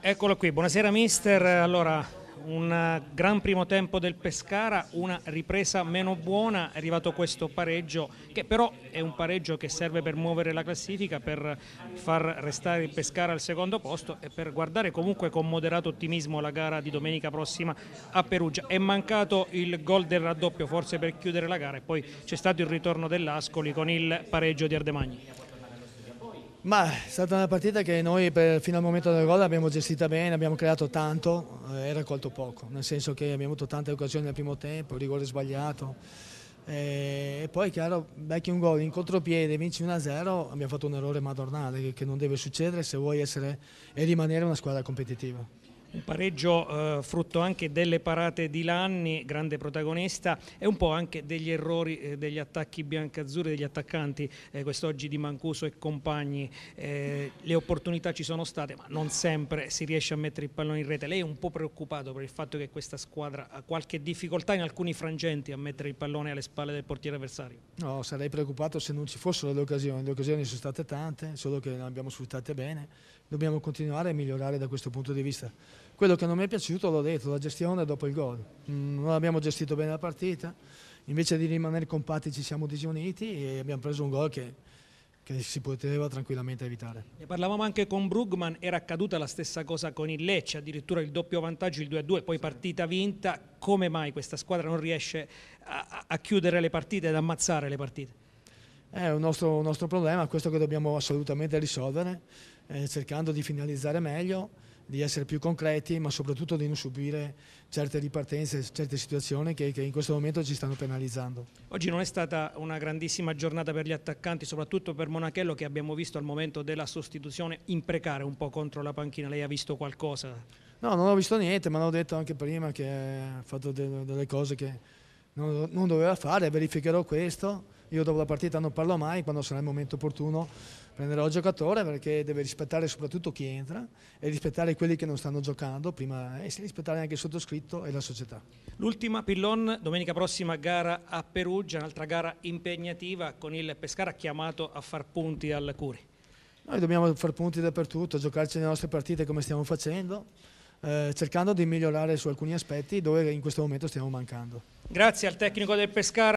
Eccolo qui, buonasera mister. Allora, un gran primo tempo del Pescara, una ripresa meno buona, è arrivato questo pareggio che però è un pareggio che serve per muovere la classifica, per far restare il Pescara al secondo posto e per guardare comunque con moderato ottimismo la gara di domenica prossima a Perugia. È mancato il gol del raddoppio forse per chiudere la gara e poi c'è stato il ritorno dell'Ascoli con il pareggio di Ardemagni. Ma è stata una partita che noi per, fino al momento del gol abbiamo gestita bene, abbiamo creato tanto eh, e raccolto poco, nel senso che abbiamo avuto tante occasioni nel primo tempo, rigore sbagliato eh, e poi chiaro, becchi un gol in contropiede, vinci 1-0, abbiamo fatto un errore madornale che, che non deve succedere se vuoi essere e rimanere una squadra competitiva. Un pareggio eh, frutto anche delle parate di Lanni, grande protagonista, e un po' anche degli errori eh, degli attacchi biancazzurri, degli attaccanti eh, quest'oggi di Mancuso e compagni. Eh, le opportunità ci sono state, ma non sempre si riesce a mettere il pallone in rete. Lei è un po' preoccupato per il fatto che questa squadra ha qualche difficoltà in alcuni frangenti a mettere il pallone alle spalle del portiere avversario? No, sarei preoccupato se non ci fossero le occasioni. Le occasioni sono state tante, solo che le abbiamo sfruttate bene. Dobbiamo continuare a migliorare da questo punto di vista. Quello che non mi è piaciuto l'ho detto, la gestione dopo il gol. Mm, non abbiamo gestito bene la partita, invece di rimanere compatti ci siamo disuniti e abbiamo preso un gol che, che si poteva tranquillamente evitare. Ne parlavamo anche con Brugman, era accaduta la stessa cosa con il Lecce, addirittura il doppio vantaggio, il 2-2, poi partita vinta. Come mai questa squadra non riesce a, a chiudere le partite, ad ammazzare le partite? È un nostro, un nostro problema, questo che dobbiamo assolutamente risolvere, eh, cercando di finalizzare meglio di essere più concreti, ma soprattutto di non subire certe ripartenze, certe situazioni che, che, in questo momento ci stanno penalizzando. Oggi non è stata una grandissima giornata per gli attaccanti, soprattutto per Monachello che abbiamo visto al momento della sostituzione imprecare un po' contro la panchina. Lei ha visto qualcosa? No, non ho visto niente, ma l'ho detto anche prima che ha fatto delle, cose che non, non doveva fare, verificherò questo. Io dopo la partita non parlo mai, quando sarà il momento opportuno prenderò il giocatore perché deve rispettare soprattutto chi entra e rispettare quelli che non stanno giocando prima e rispettare anche il sottoscritto e la società. L'ultima Pillon, domenica prossima gara a Perugia, un'altra gara impegnativa con il Pescara chiamato a far punti al Curi. Noi dobbiamo far punti dappertutto, giocarci le nostre partite come stiamo facendo, eh, cercando di migliorare su alcuni aspetti dove in questo momento stiamo mancando. Grazie al tecnico del Pescara.